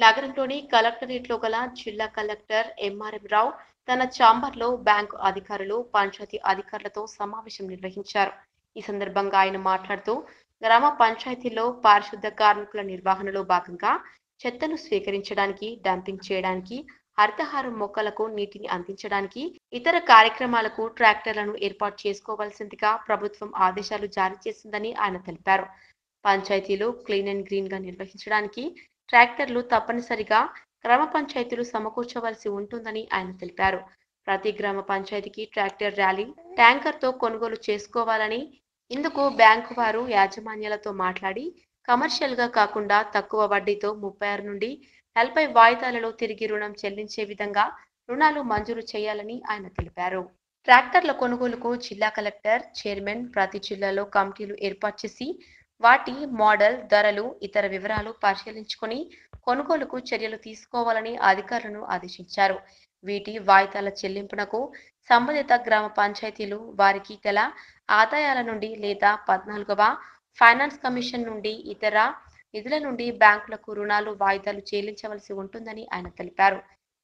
నగరంలోని కలెక్టరేట్లో గల జిల్లా కలెక్టర్ ఎంఆర్ఎం రావు తన ఛాంబర్లో బ్యాంకు అధికారులు పంచాయతీ అధికారులతో సమావేశం నిర్వహించారు. ఈ సందర్భంగా ఆయన మాట్లాడుతూ గ్రామ పంచాయతీల్లో పారిశుద్ధ కార్మికుల నిర్వహణలో భాగంగా చెత్తను స్వీకరించడానికి డంపింగ్ చేయడానికి హరితహారం మొక్కలకు నీటిని అందించడానికి ఇతర కార్యక్రమాలకు ట్రాక్టర్లను ఏర్పాటు చేసుకోవాల్సిందిగా ప్రభుత్వం ఆదేశాలు జారీ చేసిందని ఆయన తెలిపారు. పంచాయతీలు క్లీన్ అండ్ గ్రీన్గా నిర్వహించడానికి ట్రాక్టర్లు తప్పనిసరిగా గ్రామ పంచాయతీలు సమకూర్చవలసి ఉంటుందని ఆయన తెలిపారు. ప్రతి గ్రామ పంచాయతీకి ట్రాక్టర్ ర్యాలీ ట్యాంకర్తో కొనుగోలు చేసుకోవాలని ఇందుకు బ్యాంకు వారు యాజమాన్యాలతో మాట్లాడి కమర్షియల్గా కాకుండా తక్కువ వడ్డీతో ముప్పై ఆరు నుండి నలభై వాయిదాలలో తిరిగి రుణం చెల్లించే విధంగా రుణాలు మంజూరు చేయాలని ఆయన తెలిపారు. ట్రాక్టర్ల కొనుగోలుకు జిల్లా కలెక్టర్ చైర్మన్ ప్రతి జిల్లాలో కమిటీలు ఏర్పాటు చేసి వాటి మోడల్ ధరలు ఇతర వివరాలు పరిశీలించుకొని కొనుగోలుకు చర్యలు తీసుకోవాలని అధికారులను ఆదేశించారు. వీటి వాయిదాల చెల్లింపునకు సంబంధిత గ్రామ పంచాయతీలు వారికి గల ఆదాయాల నుండి లేదా పద్నాలుగవ ఫైనాన్స్ కమిషన్ నుండి ఇతర నిధుల నుండి బ్యాంకులకు రుణాలు వాయిదాలు చెల్లించవలసి ఉంటుందని ఆయన తెలిపారు.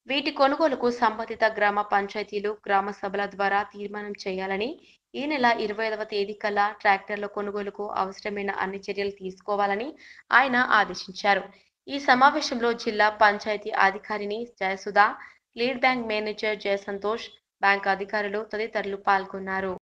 వీటి కొనుగోలుకు సంబంధిత గ్రామ పంచాయతీలు గ్రామ సభల ద్వారా తీర్మానం చేయాలని ఈ నెల ఇరవై ఐదవ తేదీ కల్లా ట్రాక్టర్ల కొనుగోలుకు అవసరమైన అన్ని చర్యలు తీసుకోవాలని ఆయన ఆదేశించారు. ఈ సమావేశంలో జిల్లా పంచాయతీ అధికారిని Jayasudha lead bank manager Jayasantosh bank అధికారులు తదితరులు పాల్గొన్నారు.